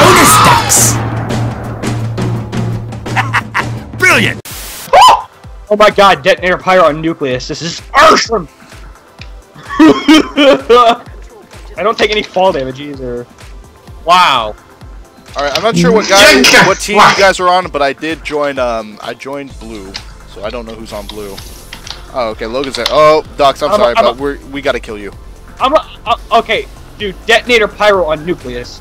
Bonus ducks! Brilliant! Oh my god, detonator pyro on nucleus. This is awesome! I don't take any fall damage either. Wow. All right, I'm not sure what guy, what team you guys are on, but I did join. Um, I joined blue, so I don't know who's on blue. Oh, okay. Logan's there. Oh, Docs, I'm, I'm sorry, I'm but a- we're we gotta kill you. I'm a, uh, okay, dude. Detonator pyro on nucleus.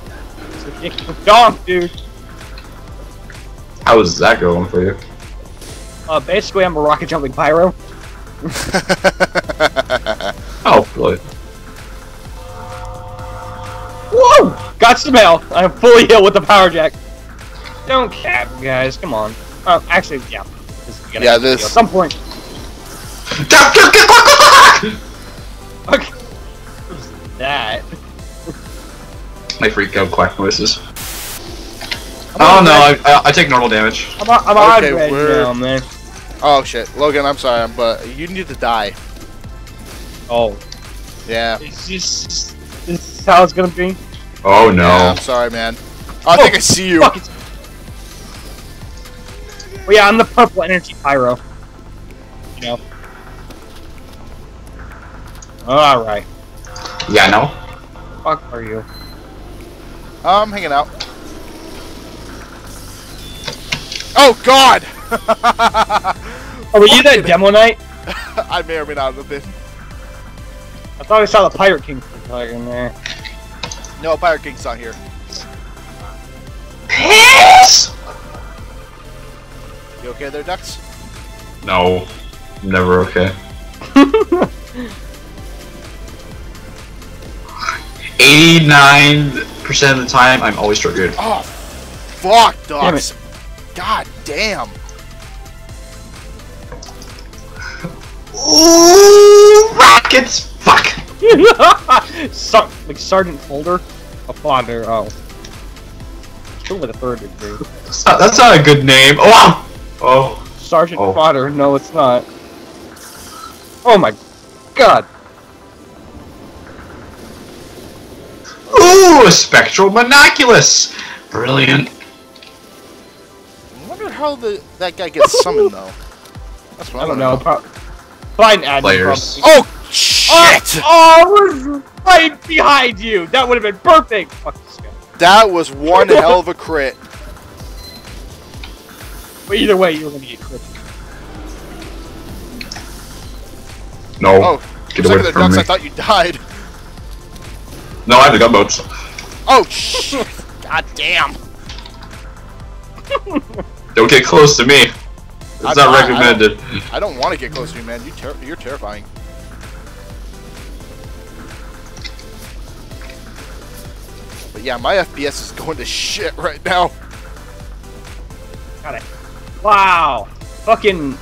It's ridiculous. Donk, dude. How is that going for you? Uh, basically, I'm a rocket jumping pyro. Oh, boy. Whoa! Got some health. I'm fully healed with the Powerjack. Don't cap, guys. Come on. Uh, actually, yeah. This is gonna Yeah, have to be this- At some point. Okay. What's that? My freak out quack noises. Oh no, I, I, I take normal damage. I'm, on- I'm on Okay, red we're- now, man. Oh shit, Logan, I'm sorry, but you need to die. Oh. Yeah. It's just. This is how it's gonna be. Oh no. Yeah, I'm sorry, man. Oh, I think I see you. Oh yeah, I'm the purple energy pyro. You know. Alright. Yeah, no. Fuck are you? Um, I'm hanging out. Oh God! Oh, were you that demoknight? I may or may not have been. I thought I saw the Pirate King flag in there. No, Pirate King's not here. Piss! You okay there, Ducks? No. Never okay. Eighty-nine percent of the time, I'm always triggered. Oh, fuck, Damn God damn. Ooh, rockets! Fuck! Sar- like Sergeant Folder? A fodder, oh. Still with a third degree. That's not, that's not a good name. Oh! wow! Oh. Sergeant Oh. Fodder, no it's not. Oh my god. Ooh, a spectral monoculus! Brilliant. I wonder how the that guy gets summoned though. That's what I don't wanna know. Pro- Find admin Players. probably. Oh shit! Oh, oh, right behind you! That would have been perfect! Fuck this guy. That was one hell of a crit. But either way, you were gonna get crit. No. Oh, Get for a away from Ducks, me. I thought you died. No, I have the gunboats. Oh shit! God damn! Don't get close to me. It's I'm not not- I don't- recommended. I don't want to get close to you, man. You ter- you're terrifying. But yeah, my FPS is going to shit right now. Got it. Wow. Fucking.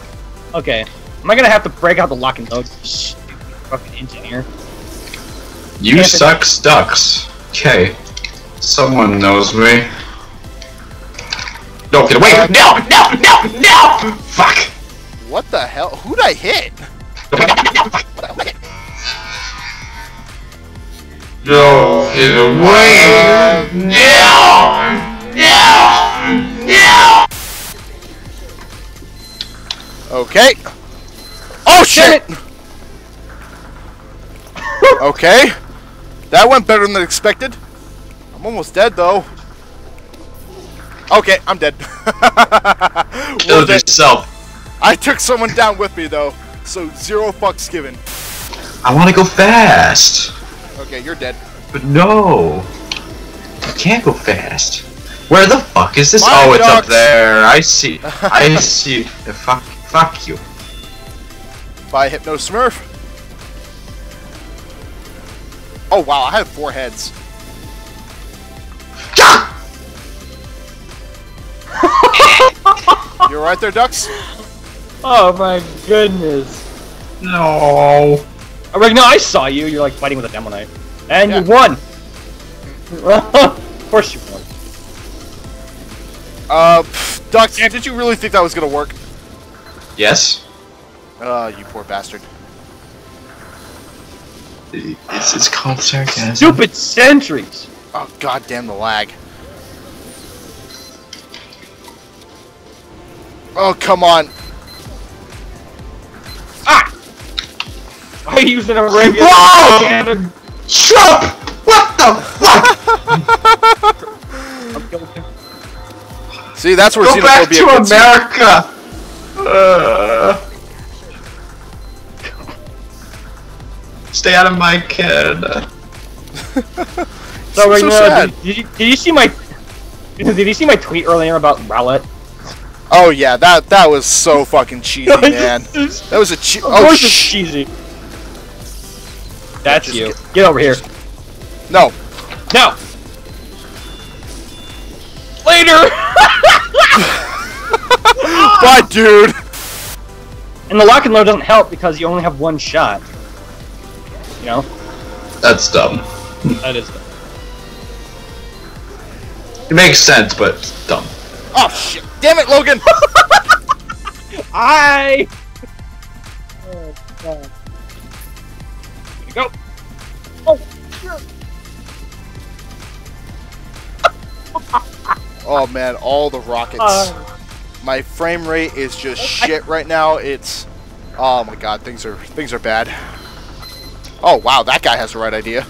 Okay. Am I gonna have to break out the lock and load? Shh. Fucking engineer. You suck ducks. Okay. Someone knows me. No, get away! No! No! No! No! Fuck! What the hell? Who'd I hit? No, get away! No! No! No! Okay. Oh shit! okay. That went better than expected. I'm almost dead though. Okay, I'm dead. Kill dead. yourself. I took someone down with me though, so zero fucks given. I want to go fast. Okay, you're dead. But no. You can't go fast. Where the fuck is this? My oh, it's up there. I see. I see. Fuck. Fuck you. By Hypno Smurf. Oh wow, I have four heads. You're right there, ducks. Oh my goodness. No. I reckon I saw you. You're like fighting with a demoknight, and you won. of course you won. Uh, pff, ducks. Did you really think that was gonna work? Yes. Uh, you poor bastard. It's, it's called sarcasm. Stupid sentries. Oh god damn the lag. Oh come on. Ah! Why are you using a Arabian Whoa! cannon? Shut! What the fuck? I'm killing him. See, that's where Go back xenophobia to gets you. America! Uh, stay out of my Canada. So Seems right so now, sad. did, did, you, did you see my did you see my tweet earlier about Rowlet? Oh yeah, that that was so fucking cheesy, man. That was a che- oh, course Oh it's sh- cheesy. That's you. get- Get over here. No. No. Later. Bye, dude. and the lock and load doesn't help because you only have one shot. You know That's dumb. that is. Dumb. It makes sense, but dumb. Oh shit. Damn it, Logan. I. Oh god. Here we go. Oh. sure. oh man, all the rockets. Uh, My frame rate is just shit right now. It's Oh my god, things are things are bad. Oh wow, that guy has the right idea.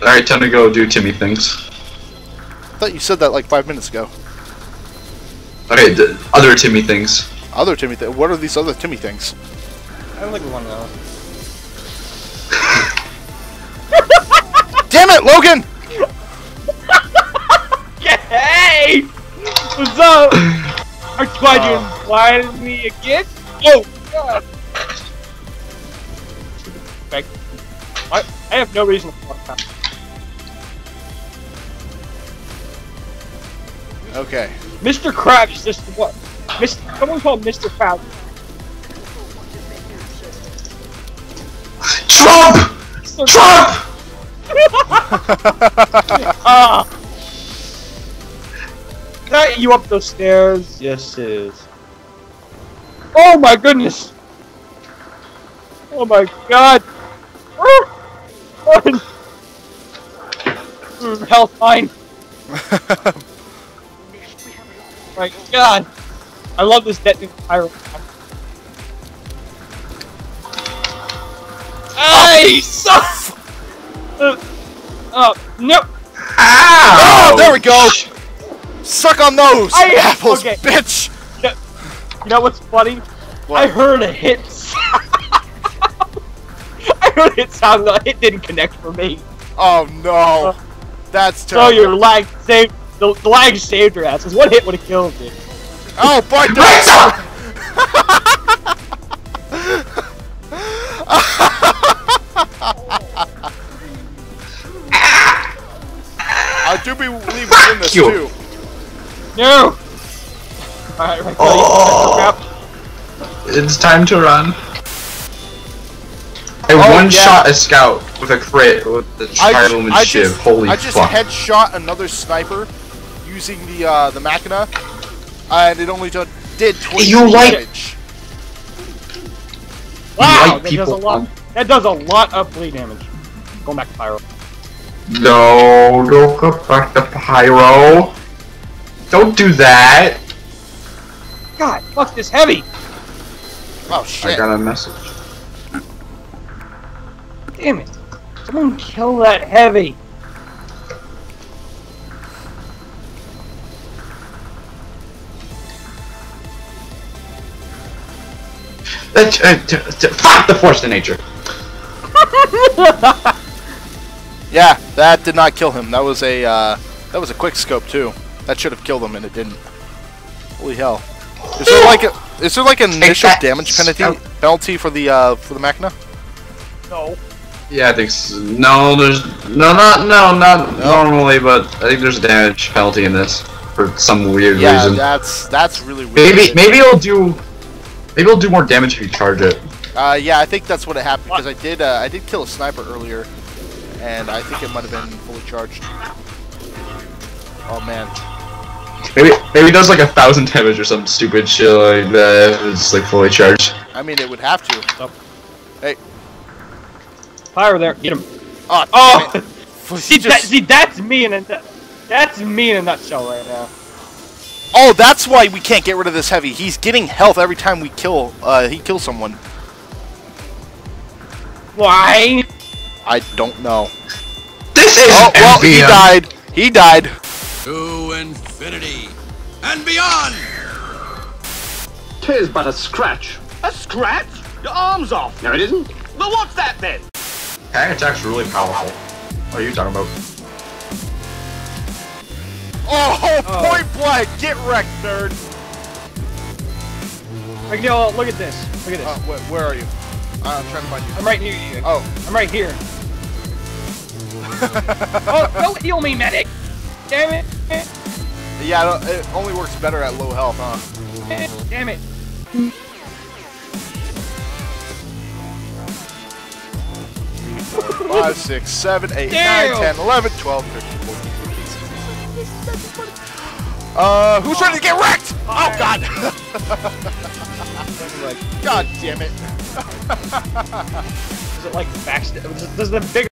Alright, time to go do Timmy things. I thought you said that like five minutes ago. Okay, the other Timmy things. Other Timmy things? what are these other Timmy things? I don't think we want to know. Damn it, Logan! Hey! What's up? Are glad you Uh. invited me again? Oh god! I, I have no reason to fuck up. Okay. Mr. Krabs just what? Mr. Someone called Mr. Krabs. Trump! Mr. Trump! Ah! Is that you up those stairs? Yes, it is. Oh my goodness! Oh my god! Run! Health mine! my god! I love this detonating pyro. Hey! Suck! Uh, uh, nope! Ow! Oh, there we go! Suck on those I- apples, okay. bitch! You know what's funny? What? I heard a hit. sound. I heard a hit sound. The hit didn't connect for me. Oh no. Uh, That's terrible. So terrible. your lag saved. The, the lag saved your ass. 'cause one hit would have killed you. Oh, boy, Right, I do believe we're in this you. too. No. All right, right. Oh. It's time to run. I Oh, one yeah. shot a scout with a crit with the I, Child and I Shiv. just, Holy I just fuck. headshot another sniper using the uh, the Machina, and it only did, did 20 You like- damage. Wow, Light that does a people lot. That does a lot of bleed damage. Going back to pyro. No, don't go back to Pyro. Don't do that. God, fuck this heavy. Oh shit! I shit. got a message. Damn it. Someone kill that heavy. Uh, t- uh, t- t- fuck the force of nature. Yeah, that did not kill him. That was a uh, that was a quick scope too. That should have killed him, and it didn't. Holy hell! Is there like a is there like an initial damage penalty penalty for the uh, for the Machina? No. Yeah, I think s no. There's no, not no, not normally, but I think there's a damage penalty in this for some weird Yeah, reason. that's that's really weird. Maybe maybe it'll do. Maybe it'll do more damage if you charge it. Uh, yeah, I think that's what it happened because I did uh, I did kill a sniper earlier, and I think it might have been fully charged. Oh man. Maybe maybe it does like a thousand damage or some stupid shit like that. if It's like fully charged. I mean, it would have to. Stop. Hey. Fire there. Get him. Oh, Oh! damn see, He that, see, that's me in a that's me in a nutshell right now. oh, that's why we can't get rid of this heavy. He's getting health every time we kill. Uh, he kills someone. Why? I don't know. This is Oh well, he died. He died. To infinity and beyond! Tis but a scratch. A scratch? Your arm's off. No, it isn't. Well, what's that then? Panic attack's really powerful. What are you talking about? Oh, Oh. point blank. Get wrecked, nerd. Miguel, look at this. Look at this. Uh, where, where are you? Uh, I'm trying to find you. I'm right near you. Oh, I'm right here. oh, don't heal me, medic! Damn it! yeah. It only works better at low health, huh? Damn it! Five, six, seven, eight, Damn. nine, ten, eleven, twelve, thirteen, fourteen, fifteen, sixteen, seventeen, eighteen, nineteen, twenty. Uh, who's ready to get wrecked? Oh God! Like, God damn it! is it like backstab? Does the bigger